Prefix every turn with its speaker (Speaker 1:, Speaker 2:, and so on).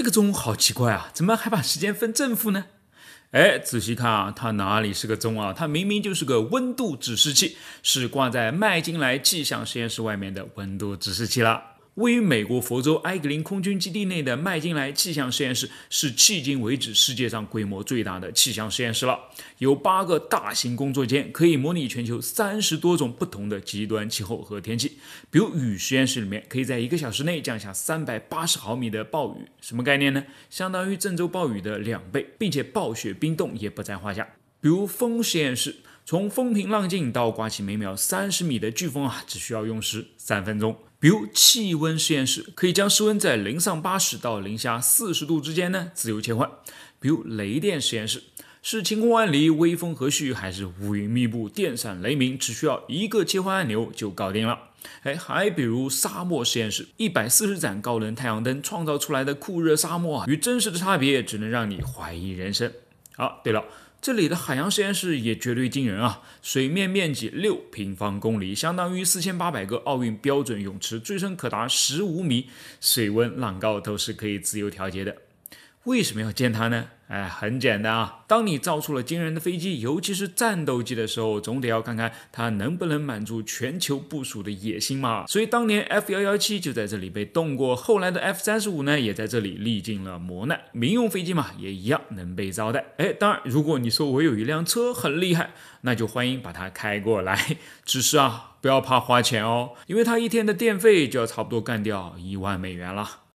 Speaker 1: 这个钟好奇怪啊，怎么还把时间分正负呢？哎，仔细看啊，它哪里是个钟啊？它明明就是个温度指示器，是挂在麦金莱气象实验室外面的温度指示器了。位于美国佛州埃格林空军基地内的麦金莱气象实验室是迄今为止世界上规模最大的气象实验室了，有八个大型工作间，可以模拟全球三十多种不同的极端气候和天气。比如雨实验室里面，可以在一个小时内降下三百八十毫米的暴雨，什么概念呢？相当于郑州暴雨的两倍，并且暴雪冰冻也不在话下。比如风实验室，从风平浪静到刮起每秒三十米的飓风啊，只需要用时三分钟。比如气温实验室，可以将室温在零上八十到零下四十度之间呢自由切换。比如雷电实验室，是晴空万里、微风和煦，还是乌云密布、电闪雷鸣，只需要一个切换按钮就搞定了。哎，还比如沙漠实验室，一百四十盏高能太阳灯创造出来的酷热沙漠啊，与真实的差别只能让你怀疑人生。好，对了。这里的海洋实验室也绝对惊人啊！水面面积六平方公里，相当于四千八百个奥运标准泳池，最深可达十五米，水温、浪高都是可以自由调节的。为什么要建它呢？哎，很简单啊！当你造出了惊人的飞机，尤其是战斗机的时候，总得要看看它能不能满足全球部署的野心嘛。所以当年 F 幺幺七就在这里被动过，后来的 F 三十五呢，也在这里历尽了磨难。民用飞机嘛，也一样能被招待。哎，当然，如果你说我有一辆车很厉害，那就欢迎把它开过来。只是啊，不要怕花钱哦，因为它一天的电费就要差不多干掉一万美元了。